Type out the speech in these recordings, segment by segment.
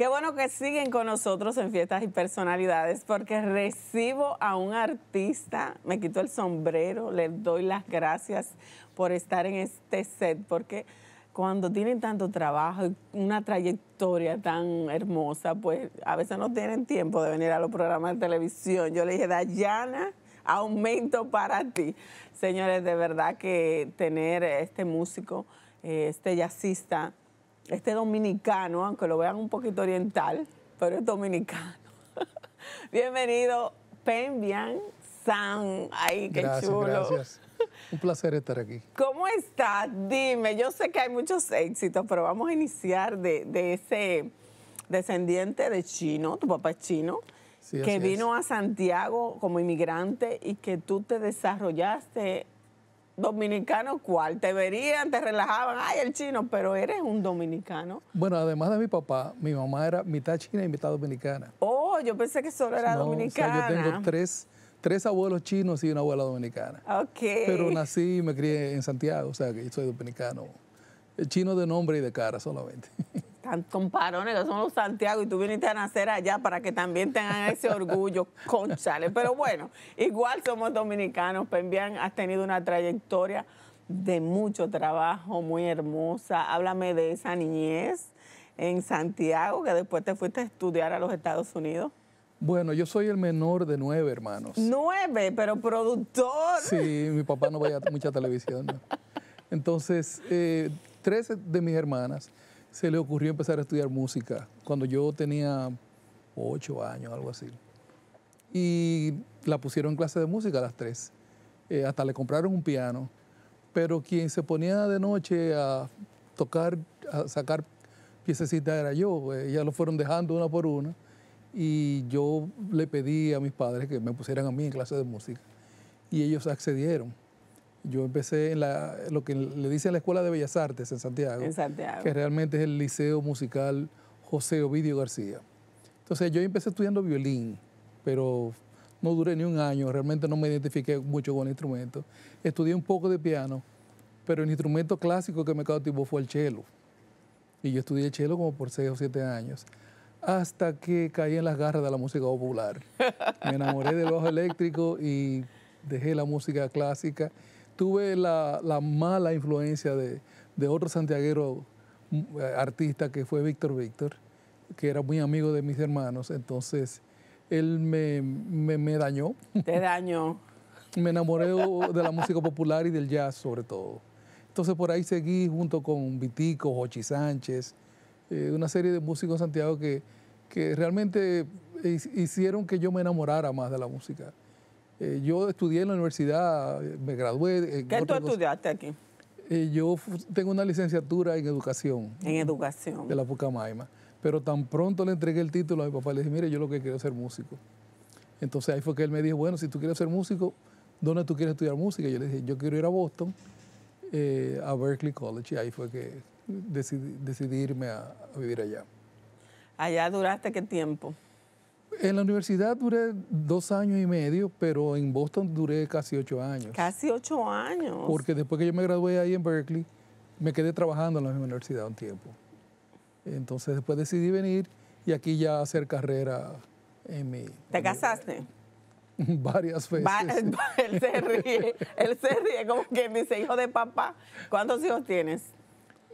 Qué bueno que siguen con nosotros en Fiestas y Personalidades porque recibo a un artista, me quito el sombrero, le doy las gracias por estar en este set porque cuando tienen tanto trabajo y una trayectoria tan hermosa, pues a veces no tienen tiempo de venir a los programas de televisión. Yo le dije, Dayana, aumento para ti. Señores, de verdad que tener este músico, eh, este jazzista, este dominicano, aunque lo vean un poquito oriental, pero es dominicano. Bienvenido, Penbian San. Ay, qué gracias, chulo. Gracias. Un placer estar aquí. ¿Cómo estás? Dime, yo sé que hay muchos éxitos, pero vamos a iniciar de, de ese descendiente de chino, tu papá es chino, Sí, que vino es. a Santiago como inmigrante y que tú te desarrollaste dominicano, ¿cuál? Te verían, te relajaban, ay, el chino, pero eres un dominicano. Bueno, además de mi papá, mi mamá era mitad china y mitad dominicana. Oh, yo pensé que solo era No, o sea, dominicana. yo tengo tres, tres abuelos chinos y una abuela dominicana. Ok. Pero nací y me crié en Santiago, o sea que yo soy dominicano. El chino de nombre y de cara solamente. Comparones que son los Santiago y tú viniste a nacer allá para que también tengan ese orgullo, conchale. Pero bueno, igual somos dominicanos. Pembian, has tenido una trayectoria de mucho trabajo, muy hermosa. Háblame de esa niñez en Santiago, que después te fuiste a estudiar a los Estados Unidos. Bueno, yo soy el menor de nueve hermanos. Nueve, pero productor. Sí, mi papá no veía mucha televisión. ¿no? Entonces, eh, tres de mis hermanas se le ocurrió empezar a estudiar música cuando yo tenía ocho años, algo así. Y la pusieron en clase de música a las tres. Eh, hasta le compraron un piano. Pero quien se ponía de noche a tocar, a sacar piececitas era yo. Ellas lo fueron dejando una por una. Y yo le pedí a mis padres que me pusieran a mí en clase de música. Y ellos accedieron. Yo empecé en la, lo que le dicen la Escuela de Bellas Artes en Santiago, En Santiago. que realmente es el Liceo Musical José Ovidio García. Entonces yo empecé estudiando violín, pero no duré ni un año, realmente no me identifiqué mucho con el instrumento. Estudié un poco de piano, pero el instrumento clásico que me cautivó fue el cello. Y yo estudié cello como por seis o siete años, hasta que caí en las garras de la música popular. Me enamoré del bajo eléctrico y dejé la música clásica. Tuve la, la mala influencia de, de otro santiaguero mm, eh, artista que fue Víctor Víctor, que era muy amigo de mis hermanos. Entonces, él me, me, me dañó. Te daño. Me enamoré de la música popular y del jazz sobre todo. Entonces por ahí seguí junto con Vitico, Jochi Sánchez, eh, una serie de músicos en Santiago que, que realmente hi- hicieron que yo me enamorara más de la música. Eh, yo estudié en la universidad, eh, me gradué. en ¿Qué tú estudiaste aquí? Eh, yo tengo una licenciatura en educación En educación. de la Pucamaima, pero tan pronto le entregué el título a mi papá, le dije, mire, yo lo que quiero es ser músico. Entonces ahí fue que él me dijo, bueno, si tú quieres ser músico, ¿dónde tú quieres estudiar música? Y yo le dije, yo quiero ir a Boston, eh, a Berkeley College, y ahí fue que decidí, decidí irme a, a vivir allá. Allá duraste qué tiempo? En la universidad duré dos años y medio, pero en Boston duré casi ocho años. Casi ocho años. Porque después que yo me gradué ahí en Berkeley, me quedé trabajando en la misma universidad un tiempo. Entonces después decidí venir y aquí ya hacer carrera en mi... ¿Te casaste? Varias veces. Va- él se ríe, él se ríe como quien dice, hijo de papá. ¿Cuántos hijos tienes?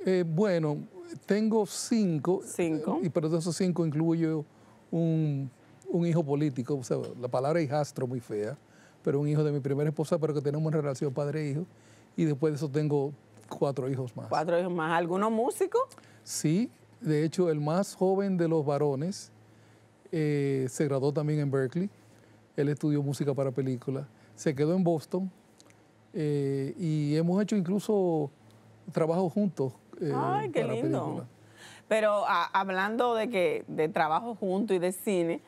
Eh, bueno, tengo cinco. Cinco. Y pero de esos cinco incluyo un, un hijo político. O sea, la palabra hijastro muy fea, pero un hijo de mi primera esposa, pero que tenemos una relación padre-hijo. Y después de eso tengo cuatro hijos más. Cuatro hijos más. ¿Algunos músicos? Sí, de hecho, el más joven de los varones eh, se graduó también en Berkeley. Él estudió música para película. Se quedó en Boston eh, y hemos hecho incluso trabajo juntos. eh, Ay, qué para lindo. Pero a- hablando de que de trabajo junto y de cine,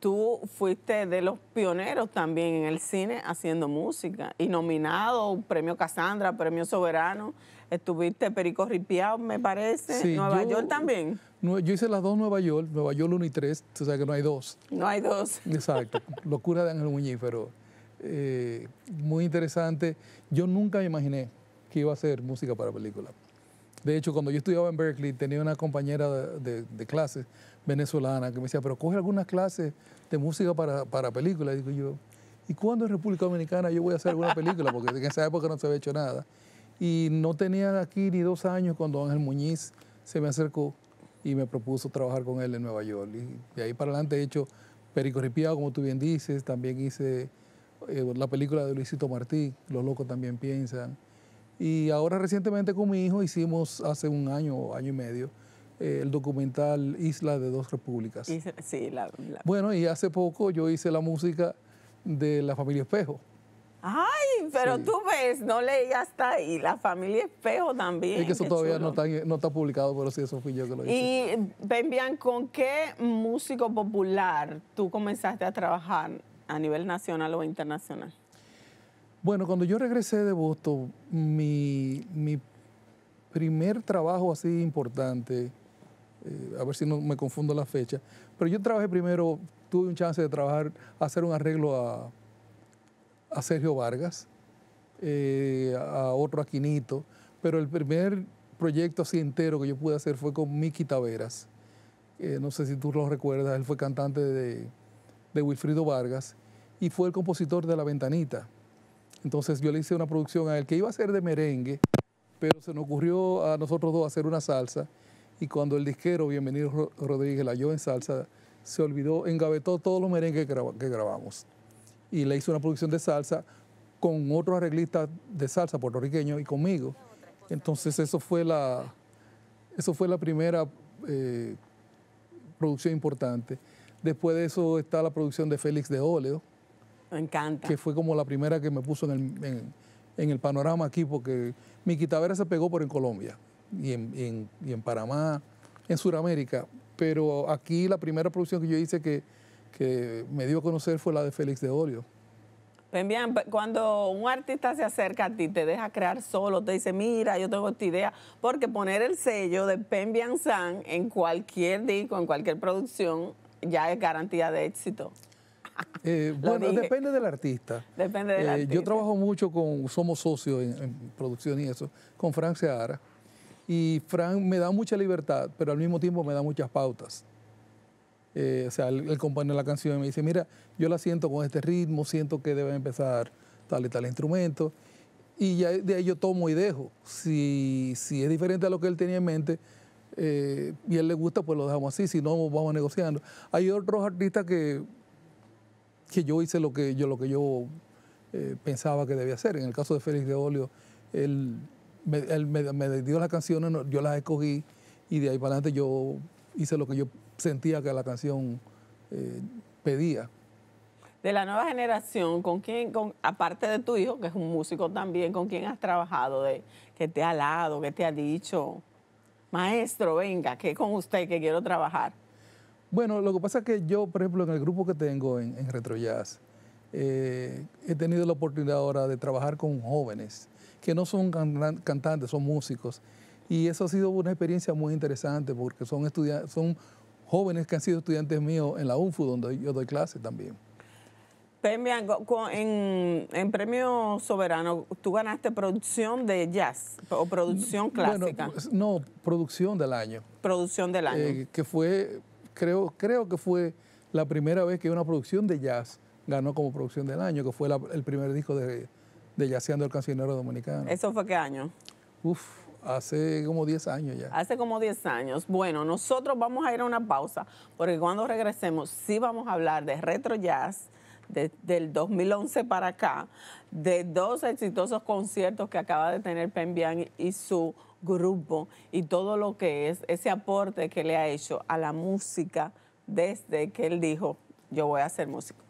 tú fuiste de los pioneros también en el cine haciendo música y nominado, premio Casandra, premio Soberano. Estuviste Perico Ripiao, me parece. Sí, Nueva yo- York también. Yo hice las dos Nueva York, Nueva York 1 y 3, o sea que no hay dos. No hay dos. Exacto, locura de Ángel Muñiz, pero eh, muy interesante. Yo nunca me imaginé que iba a hacer música para película. De hecho, cuando yo estudiaba en Berkeley, tenía una compañera de, de, clase venezolana que me decía, pero coge algunas clases de música para, para películas. Digo yo, ¿y cuándo en República Dominicana yo voy a hacer alguna película? Porque en esa época no se había hecho nada. Y no tenía aquí ni dos años cuando Ángel Muñiz se me acercó y me propuso trabajar con él en Nueva York. Y de ahí para adelante he hecho Perico Ripiado, como tú bien dices, también hice eh, la película de Luisito Martí, Los locos también piensan. Y ahora recientemente con mi hijo hicimos hace un año o año y medio eh, el documental Isla de dos Repúblicas. Sí, la, Bueno, y hace poco yo hice la música de la familia Espejo. Ay, pero tú ves, no leí hasta ahí, la familia Espejo también. Es que eso todavía no está, no está, publicado, pero sí, eso fui yo que lo hice. Y, Benbian, ¿con qué músico popular tú comenzaste a trabajar a nivel nacional o internacional? Bueno, cuando yo regresé de Boston, mi, primer trabajo así importante, eh, a ver si no me confundo la fecha, pero yo trabajé primero, tuve un chance de trabajar, hacer un arreglo a Sergio Vargas, eh, a otro Aquinito, pero el primer proyecto así entero que yo pude hacer fue con Miki Taveras. no sé si tú lo recuerdas, él fue cantante de Wilfrido Vargas y fue el compositor de La Ventanita. Entonces yo le hice una producción a él que iba a ser de merengue, pero se nos ocurrió a nosotros dos hacer una salsa y cuando el disquero, bienvenido Rodríguez, la halló en salsa, se olvidó, engavetó todos los merengues que grabamos y le hizo una producción de salsa con otro arreglista de salsa puertorriqueño y conmigo. Entonces eso fue la, eso fue la primera eh, producción importante. Después de eso está la producción de Félix de Óleo. Me encanta. Que fue como la primera que me puso en el, panorama aquí, porque mi Tavera se pegó por en Colombia y en, y en Panamá, en Sudamérica. Pero aquí la primera producción que yo hice que que me dio a conocer fue la de Félix de Olio. Pues bien, cuando un artista se acerca a ti, te deja crear solo, te dice, mira, yo tengo esta idea, porque poner el sello de Pembian San en cualquier disco, en cualquier producción, ya es garantía de éxito. Eh, bueno, depende del artista. Depende del eh, artista. Yo trabajo mucho con, somos socios en, producción y eso, con Frank Seara. Y Frank me da mucha libertad, pero al mismo tiempo me da muchas pautas. Eh, o sea, él, compone la canción y me dice, mira, yo la siento con este ritmo, siento que debe empezar tal y tal instrumento. Y ya de ahí yo tomo y dejo. Si, si es diferente a lo que él tenía en mente eh, y a él le gusta, pues lo dejamos así, si no, vamos negociando. Hay otros artistas que, que yo hice lo que yo, lo que yo eh, pensaba que debía hacer. En el caso de Félix de Olio, él, me, él me, dio las canciones, yo las escogí y de ahí para adelante yo hice lo que yo sentía que la canción eh, pedía. De la nueva generación, ¿con quién, con, aparte de tu hijo, que es un músico también, con quién has trabajado, de, que te ha alado, que te ha dicho, maestro, venga, que con usted que quiero trabajar? Bueno, lo que pasa es que yo, por ejemplo, en el grupo que tengo en, en Retro Jazz, eh, he tenido la oportunidad ahora de trabajar con jóvenes que no son cantantes, son músicos. Y eso ha sido una experiencia muy interesante porque son estudiantes, son jóvenes que han sido estudiantes míos en la UNFU, donde yo doy clases también. Pembian, en, en, Premio Soberano, ¿tú ganaste producción de jazz o producción clásica? Pues, no, producción del año. Producción del año. Eh, que fue, creo, creo que fue la primera vez que una producción de jazz ganó como producción del año, que fue el primer disco de, de Jazzeando el Cancionero Dominicano. ¿Eso fue qué año? Uf, Hace como 10 años ya. Hace como 10 años. Bueno, nosotros vamos a ir a una pausa porque cuando regresemos sí vamos a hablar de retro jazz del 2011 para acá, de dos exitosos conciertos que acaba de tener Pembian y su grupo y todo lo que es ese aporte que le ha hecho a la música desde que él dijo, yo voy a ser músico.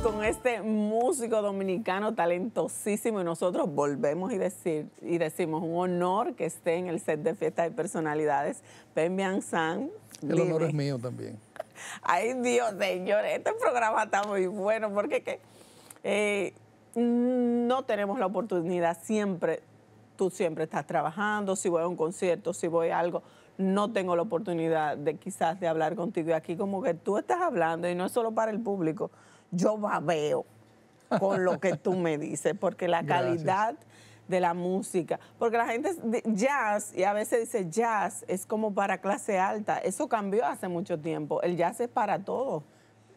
con este músico dominicano talentosísimo y nosotros volvemos y, decir, y decimos un honor que esté en el set de fiesta de personalidades. Pembian San. El honor es mío también. Ay Dios, señor, este programa está muy bueno porque que, eh, no tenemos la oportunidad siempre, tú siempre estás trabajando, si voy a un concierto, si voy a algo, no tengo la oportunidad de quizás de hablar contigo y aquí como que tú estás hablando y no es solo para el público, yo babeo. con lo que tú me dices, porque la calidad de la música, porque la gente jazz y a veces dice jazz es como para clase alta, eso cambió hace mucho tiempo, el jazz es para todo.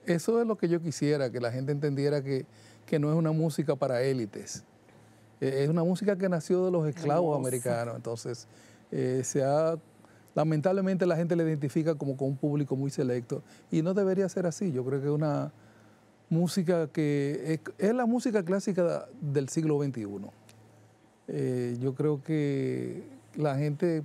Eso es lo que yo quisiera, que la gente entendiera que, que no es una música para élites, eh, es una música que nació de los esclavos americanos, entonces eh, se ha lamentablemente la gente la identifica como con un público muy selecto. Y no debería ser así. Yo creo que es una música que es, la música clásica del siglo XXI. Eh, yo creo que la gente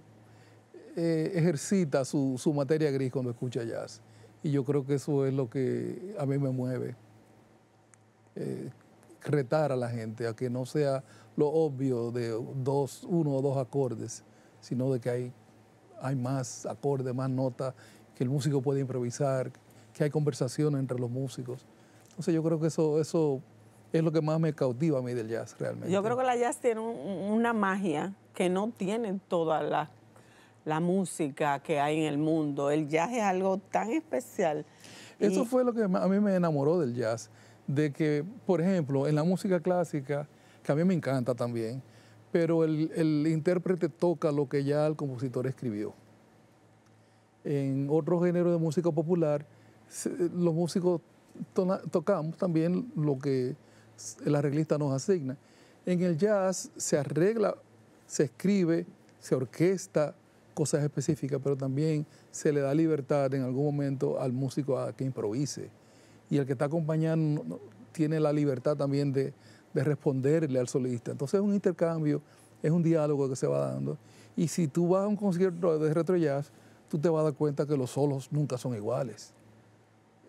eh, ejercita su, materia gris cuando escucha jazz y yo creo que eso es lo que a mí me mueve. Eh, retar a la gente a que no sea lo obvio de dos, uno o dos acordes, sino de que hay hay más acordes, más notas, que el músico puede improvisar, que hay conversación entre los músicos. Entonces yo creo que eso, eso es lo que más me cautiva a mí del jazz realmente. Yo creo que la jazz tiene una magia que no tiene toda la, la, música que hay en el mundo. El jazz es algo tan especial. Eso fue lo que a mí me enamoró del jazz, de que, por ejemplo, en la música clásica, que a mí me encanta también, pero el, intérprete toca lo que ya el compositor escribió. En otro género de música popular, los músicos tocamos también lo que el arreglista nos asigna. En el jazz se arregla, se escribe, se orquesta cosas específicas, pero también se le da libertad en algún momento al músico a que improvise. Y el que está acompañando tiene la libertad también de, de responderle al solista. Entonces es un intercambio, es un diálogo que se va dando. Y si tú vas a un concierto de retro jazz, tú te vas a dar cuenta que los solos nunca son iguales.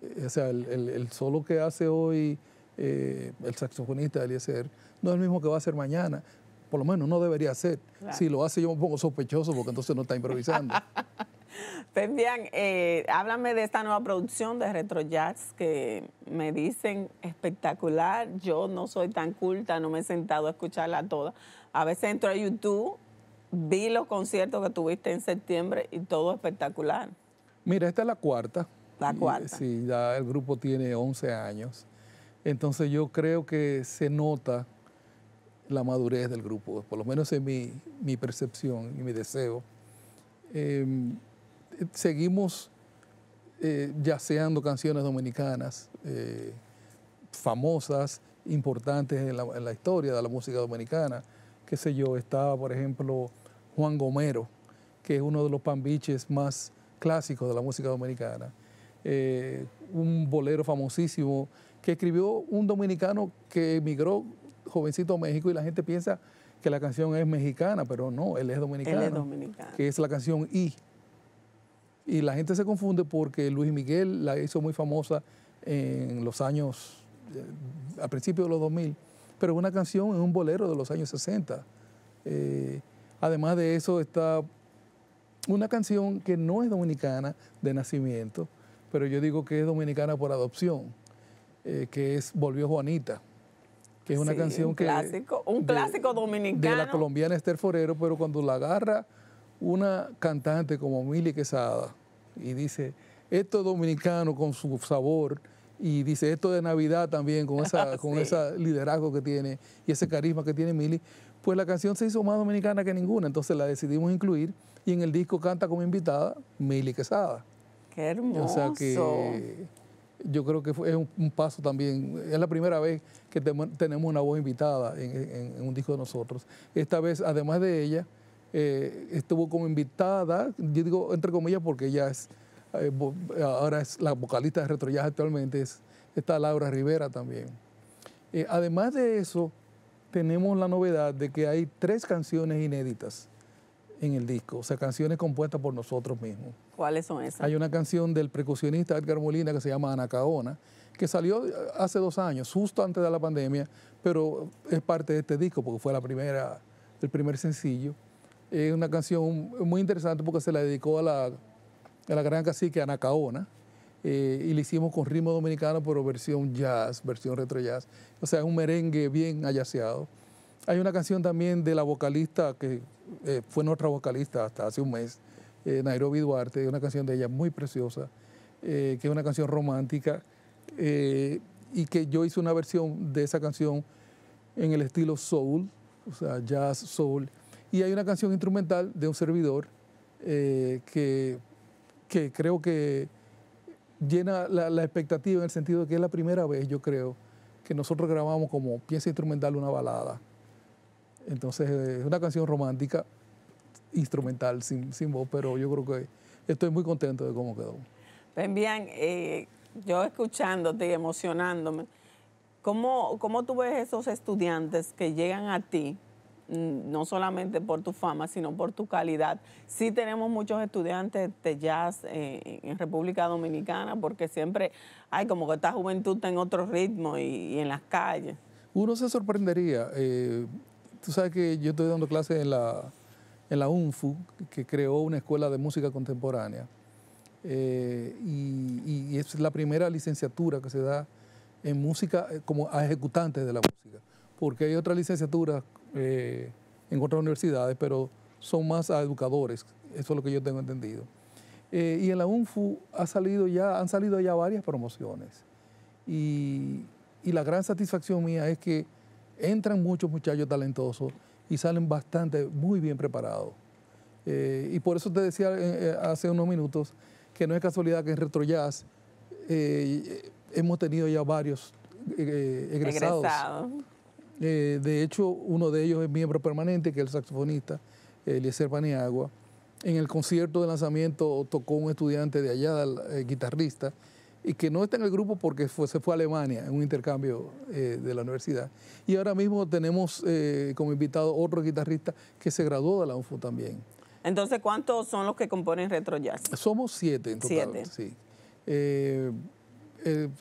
Eh, o sea, el, solo que hace hoy eh, el saxofonista Eliezer no es el mismo que va a hacer mañana. Por lo menos no debería ser. Si lo hace yo me pongo sospechoso porque entonces no está improvisando. Pendian, eh, háblame de esta nueva producción de Retro Jazz que me dicen espectacular. Yo no soy tan culta, no me he sentado a escucharla toda. A veces entro a YouTube, vi los conciertos que tuviste en septiembre y todo espectacular. Mira, esta es la cuarta. La cuarta. Sí, ya el grupo tiene 11 años. Entonces yo creo que se nota la madurez del grupo, por lo menos en mi, mi percepción y mi deseo. Em, seguimos eh, yaceando canciones dominicanas eh, famosas, importantes en la, historia de la música dominicana. Qué sé yo, estaba por ejemplo Juan Gomero, que es uno de los pambiches más clásicos de la música dominicana. Eh, un bolero famosísimo que escribió un dominicano que emigró jovencito México y la gente piensa que la canción es mexicana, pero no, él es dominicano. Él es dominicano. Que es la canción I. Y la gente se confunde porque Luis Miguel la hizo muy famosa en los años, eh, a principios de los 2000, pero una canción en un bolero de los años 60. Eh, además de eso está una canción que no es dominicana de nacimiento, pero yo digo que es dominicana por adopción, eh, que es Volvió Juanita, que es una canción un que... Clásico, un clásico dominicano. De la colombiana Esther Forero, pero cuando la agarra una cantante como Mili Quesada y dice, esto es dominicano con su sabor, y dice esto de Navidad también, con, esa, con ese liderazgo que tiene y ese carisma que tiene Mili, pues la canción se hizo más dominicana que ninguna, entonces la decidimos incluir y en el disco canta como invitada Mili Quesada. Qué hermoso. O sea que yo creo que es un, paso también, es la primera vez que tenemos una voz invitada en, un disco de nosotros. Esta vez, además de ella, eh, estuvo como invitada, yo digo entre comillas porque ella es, eh, ahora es la vocalista de Retro actualmente, es, está Laura Rivera también. Eh, además de eso, tenemos la novedad de que hay tres canciones inéditas en el disco, o sea, canciones compuestas por nosotros mismos. ¿Cuáles son esas? Hay una canción del percusionista Edgar Molina que se llama Anacaona, que salió hace dos años, justo antes de la pandemia, pero es parte de este disco porque fue la primera, el primer sencillo. Es una canción muy interesante porque se la dedicó a la, a la gran cacique Anacaona. Eh, y la hicimos con ritmo dominicano, pero versión jazz, versión retro jazz. O sea, es un merengue bien ayaseado. Hay una canción también de la vocalista, que eh, fue nuestra vocalista hasta hace un mes, eh, Nairobi Duarte, una canción de ella muy preciosa, que es una canción romántica. y que yo hice una versión de esa canción en el estilo soul, o sea, jazz, soul. Y hay una canción instrumental de un servidor eh, que, que creo que llena la, la, expectativa en el sentido de que es la primera vez, yo creo, que nosotros grabamos como pieza instrumental una balada. Entonces, es una canción romántica, instrumental, sin, sin voz, pero yo creo que estoy muy contento de cómo quedó. Bien, bien eh, yo escuchándote y emocionándome, ¿cómo, ¿cómo tú ves esos estudiantes que llegan a ti Mm, no solamente por tu fama, sino por tu calidad. Sí tenemos muchos estudiantes de jazz eh, en República Dominicana, porque siempre hay como que esta juventud está en otro ritmo y, en las calles. Uno se sorprendería. Eh, tú sabes que yo estoy dando clases en la, en la UNFU, que creó una escuela de música contemporánea. Eh, y, es la primera licenciatura que se da en música como a ejecutantes de la música, porque hay otras licenciaturas eh, en otras universidades, pero son más a educadores, eso es lo que yo tengo entendido. Eh, y en la UNFU ha salido ya, han salido ya varias promociones. Y, y, la gran satisfacción mía es que entran muchos muchachos talentosos y salen bastante, muy bien preparados. Eh, y por eso te decía hace unos minutos que no es casualidad que en Retro Jazz hemos tenido ya varios egresados. Egresado. Eh, de hecho, uno de ellos es miembro permanente, que es el saxofonista Eliezer Paniagua. En el concierto de lanzamiento tocó un estudiante de allá, el guitarrista, y que no está en el grupo porque se fue a Alemania en un intercambio eh, de la universidad. Y ahora mismo tenemos eh, como invitado otro guitarrista que se graduó de la UNFU también. Entonces, ¿cuántos son los que componen Retro Jazz? Somos siete en total. Siete. Sí.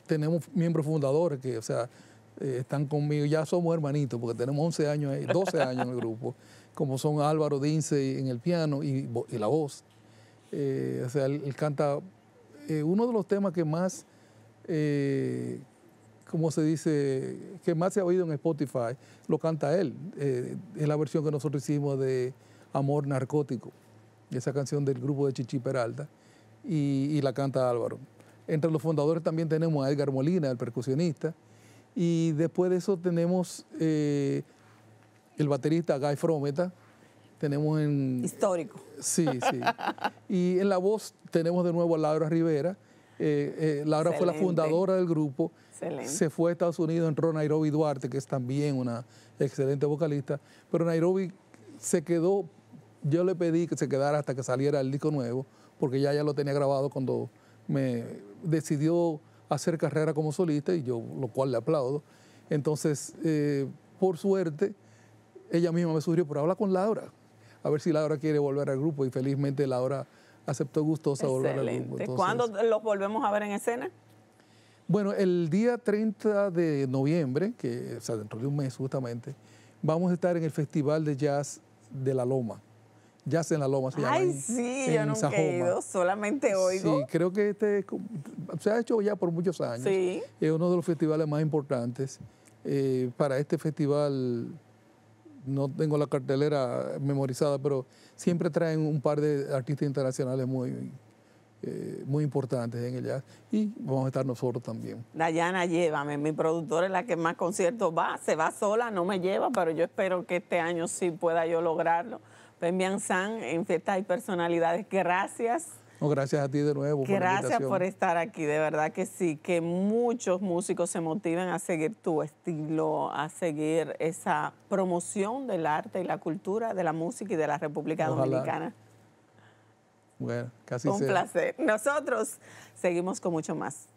tenemos miembros fundadores que, o sea, eh, están conmigo, ya somos hermanitos, porque tenemos 11 años, 12 años en el grupo, como son Álvaro Dince en el piano y, la voz. Eh, o sea, él, canta eh, uno de los temas que más, como se dice, que más se ha oído en Spotify, lo canta él. es la versión que nosotros hicimos de Amor Narcótico, esa canción del grupo de Chichi Peralta, y, la canta Álvaro. Entre los fundadores también tenemos a Edgar Molina, el percusionista, y después de eso tenemos eh, el baterista Guy Frometa. Tenemos en... Histórico. Sí, sí. y en la voz tenemos de nuevo a Laura Rivera. Eh, eh, Laura fue la fundadora del grupo. Excelente. Se fue a Estados Unidos, entró Nairobi Duarte, que es también una excelente vocalista. Pero Nairobi se quedó, yo le pedí que se quedara hasta que saliera el disco nuevo, porque ya ya lo tenía grabado cuando me decidió hacer carrera como solista, y yo lo cual le aplaudo. Entonces, eh, por suerte, ella misma me sugirió, pero habla con Laura, a ver si Laura quiere volver al grupo, y felizmente Laura aceptó gustosa volver al grupo. ¿Cuándo los volvemos a ver en escena? Bueno, el día 30 de noviembre, que, o sea, dentro de un mes justamente, vamos a estar en el Festival de Jazz de La Loma. Jazz en la Loma se llama. Ay, sí, yo nunca he ido, solamente oigo. Sí, creo que este se ha hecho ya por muchos años. Sí. Es uno de los festivales más importantes. Eh, para este festival, no tengo la cartelera memorizada, pero siempre traen un par de artistas internacionales muy, eh, muy importantes en el y vamos a estar nosotros también. Dayana, llévame, mi productora es la que más conciertos va, se va sola, no me lleva, pero yo espero que este año sí pueda yo lograrlo Pembian San en Fiestas y Personalidades. Gracias. No, gracias a ti de nuevo. Gracias por, estar aquí, de verdad que sí, que muchos músicos se motiven a seguir tu estilo, a seguir esa promoción del arte y la cultura, de la música y de la República Dominicana. Bueno, casi Un placer. Nosotros seguimos con mucho más.